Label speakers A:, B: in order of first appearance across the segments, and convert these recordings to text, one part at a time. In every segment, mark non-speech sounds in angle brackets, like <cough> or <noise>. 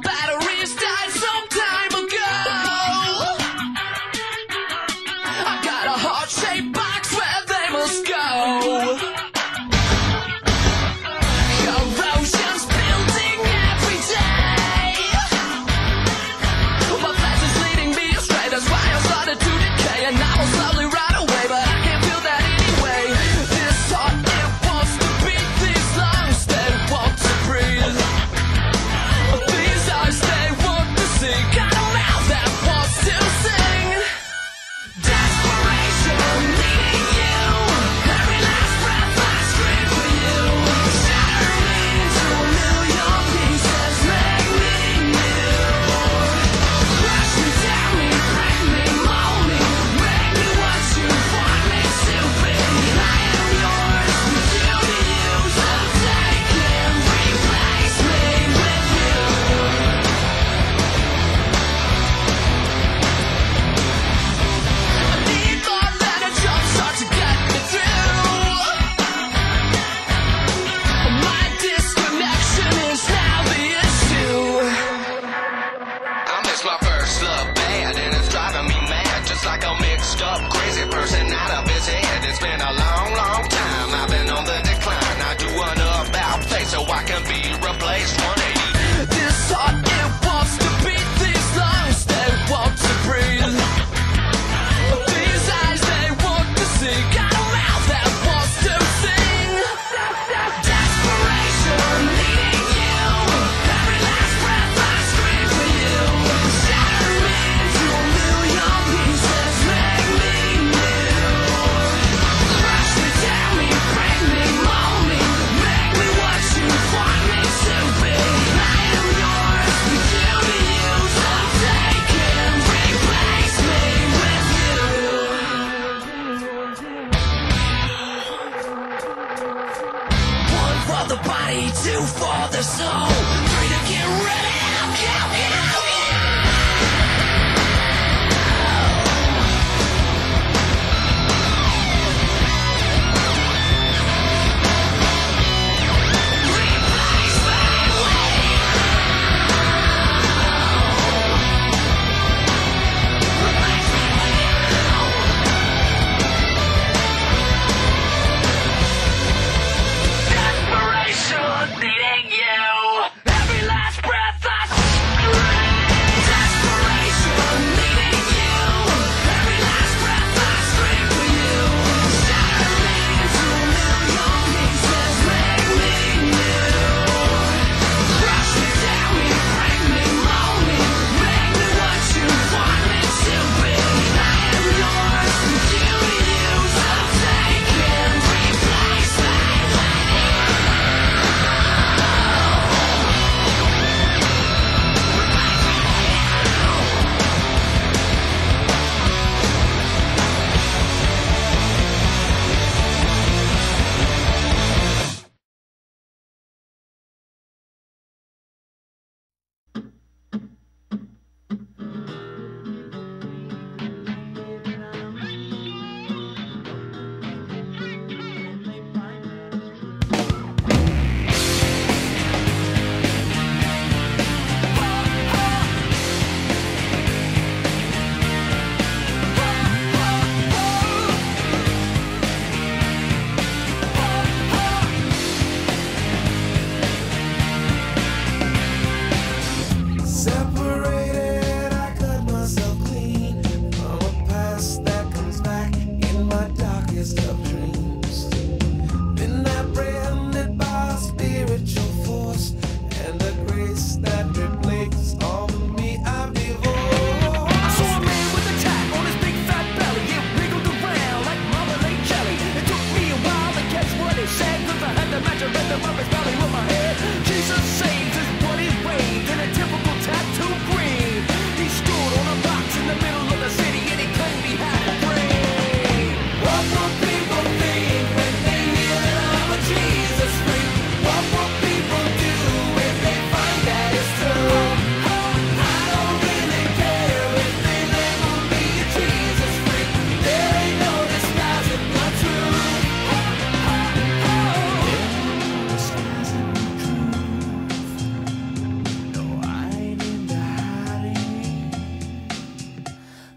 A: Batteries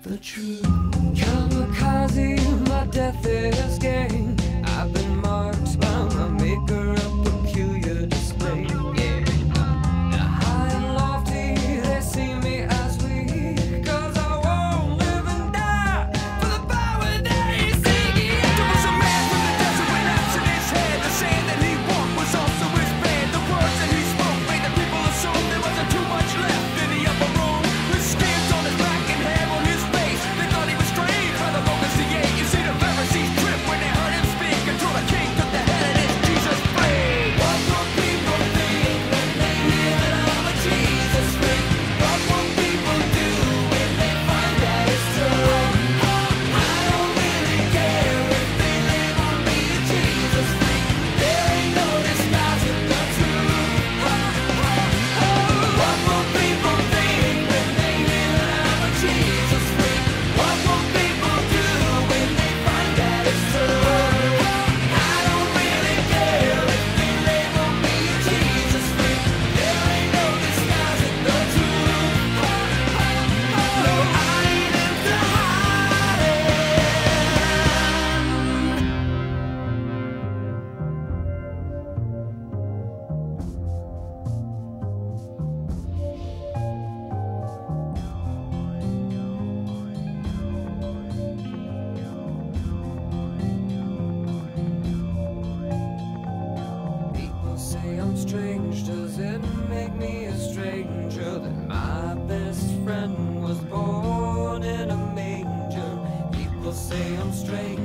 A: the truth. Kamikaze, my death is gain. Say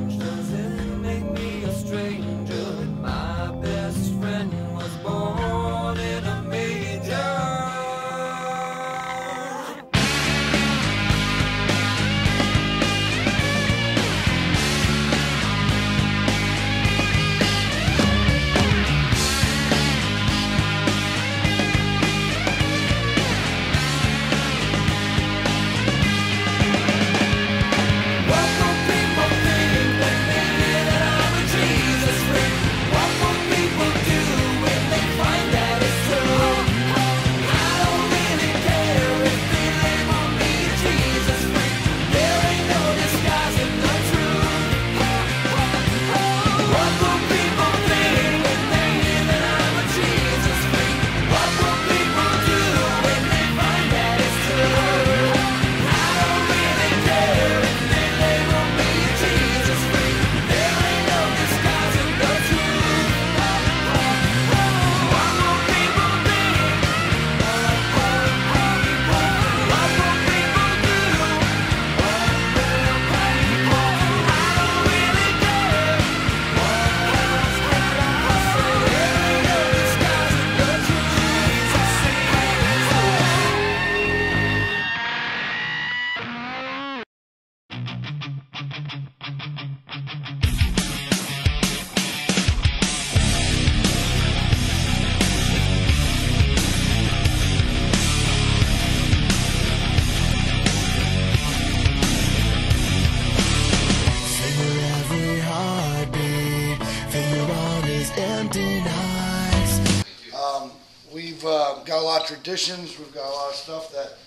B: we've uh, got a lot of traditions. We've got a lot of stuff that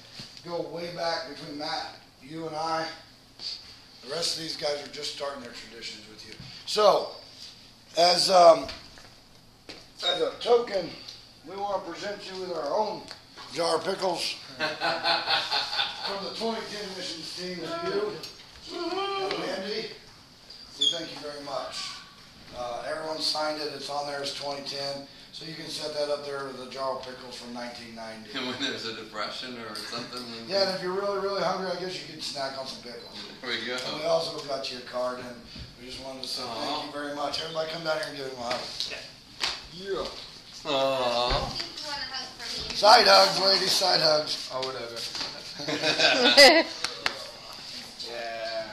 B: go way back between Matt, you, and I. The rest of these guys are just starting their traditions with you. So, as um, as a token, we want to present you with our own jar of pickles <laughs> from the 2010 missions team you and Andy. We thank you very much. Uh, everyone signed it. It's on there as 2010. So you can set that up there with a jar of pickles from 1990.
C: And <laughs> when there's a depression or something,
B: Yeah, and if you're really, really hungry, I guess you could snack on some pickles.
C: there we go.
B: And we also got you a card, and we just wanted to say
C: Aw.
B: thank you very much. Everybody come down here and give him a hug. Yeah.
C: Aww.
D: You want a hug?
B: Side hugs, ladies, side hugs.
C: Or whatever. <laughs> <laughs> yeah.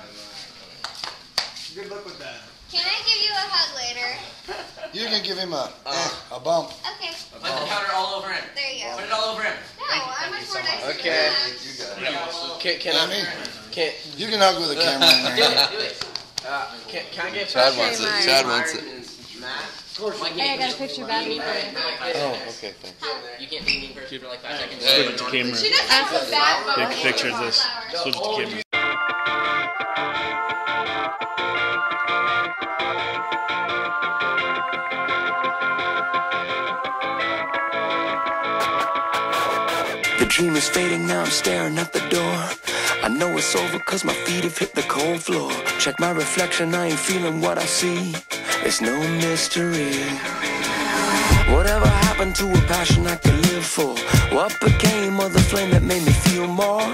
E: Good luck with that.
D: Can I give you a hug later?
B: You can give him a, eh, a bump.
D: Okay,
F: Put the powder all over him.
D: there you go.
F: Put it all over him.
D: No, I'm much more nicer
G: Okay.
D: than that.
G: Can, can I
B: Andy,
G: can,
B: you can hug with the <laughs> camera
F: Do it, do it.
G: uh, can, can I get
C: Chad wants it. Chad wants it.
G: Matt?
F: Mike,
H: Hey, I got a picture back for you.
G: Oh, okay, thanks.
F: You can't be mean person for like five seconds.
C: Hey.
F: But
I: camera.
D: She does have some bad
I: Take
D: photos.
I: a picture of this.
D: Flowers.
I: Switch the camera.
J: Dream is fading, now I'm staring at the door. I know it's over cause my feet have hit the cold floor. Check my reflection, I ain't feeling what I see. It's no mystery. Whatever happened to a passion I could live for? What became of the flame that made me feel more?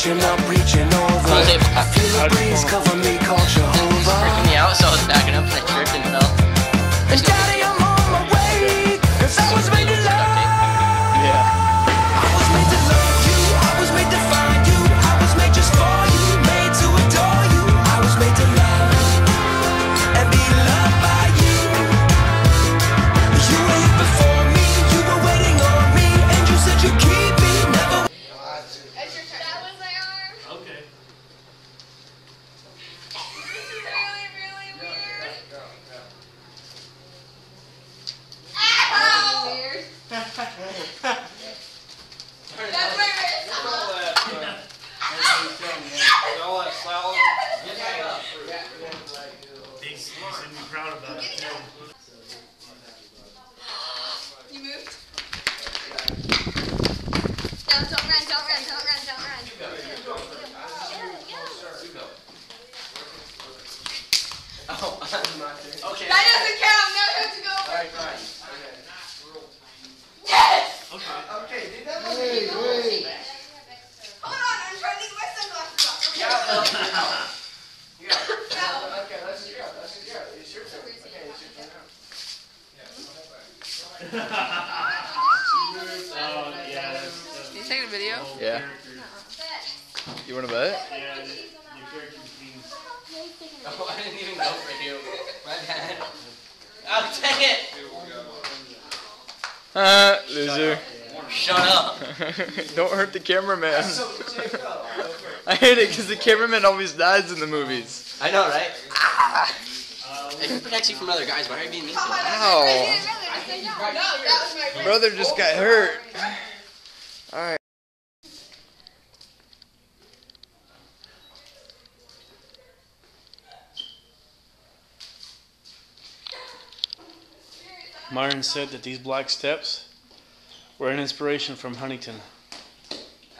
J: Reaching up, reaching over. I feel the breeze cover me, You
I: taking a video?
G: Yeah. You want to bet?
H: Yeah, the- your.
F: Oh, I didn't even know for you. My bad. Oh, dang it!
G: Uh, loser.
F: Shut up. <laughs>
G: Don't hurt the cameraman. <laughs> I hate it because the cameraman always dies in the movies.
F: I know, right? It protects you from other guys. Why are you being mean to him?
G: Ow.
D: No, that was my wrist.
G: Brother just got hurt. Alright.
H: Myron said that these black steps were an inspiration from Huntington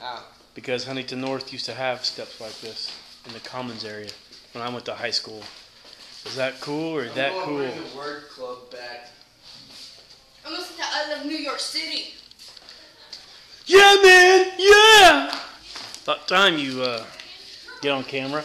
F: Ow.
H: because Huntington North used to have steps like this in the Commons area when I went to high school. Is that cool or is that cool?
G: word club back.
D: I'm listening to I Love New York City.
H: Yeah, man. Yeah. About time you uh, get on camera.